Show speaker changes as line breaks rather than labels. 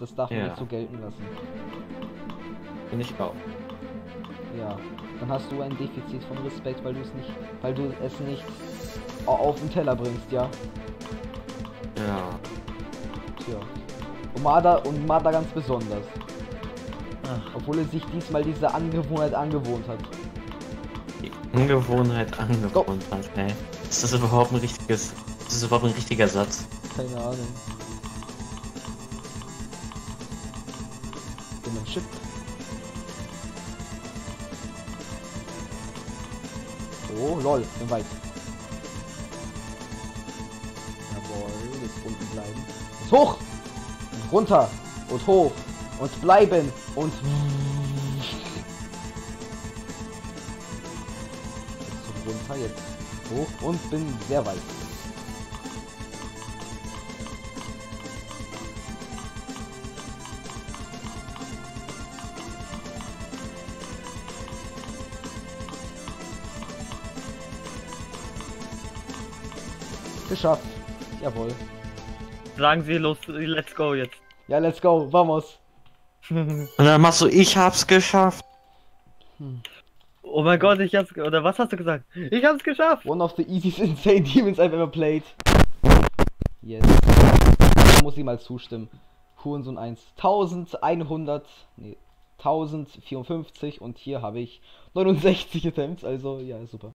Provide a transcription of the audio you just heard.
Das darf man
Ja.
nicht so gelten lassen.
Bin ich auch.
Ja. Dann hast du ein Defizit von Respekt, weil du es nicht, weil du es nicht au- auf den Teller bringst, ja.
Ja.
Tja. Und Marder und Marder ganz besonders.
Ach,
Obwohl er sich diesmal diese Angewohnheit angewohnt hat.
die Angewohnheit angewohnt hat, ey. Ist das überhaupt ein richtiges. Ist das überhaupt ein richtiger Satz?
Keine Ahnung. In einem Chip. Oh, lol, bin weit. Jawohl, jetzt unten bleiben. Jetzt hoch! Und runter! Und hoch! Und bleiben! Und... Jetzt runter, jetzt hoch und bin sehr weit. Geschafft. Jawohl.
Sagen Sie los, let's go jetzt.
Ja, let's go. Vamos.
Und dann machst du, ich hab's geschafft.
Oh mein Gott, ich hab's. ge- Oder was hast du gesagt? Ich hab's geschafft!
One of the easiest insane demons I've ever played. Yes. Da muss ich mal zustimmen. Hurensohn 1. 1100. Nee. 1054 und hier habe ich 69 Attempts, also ja, super.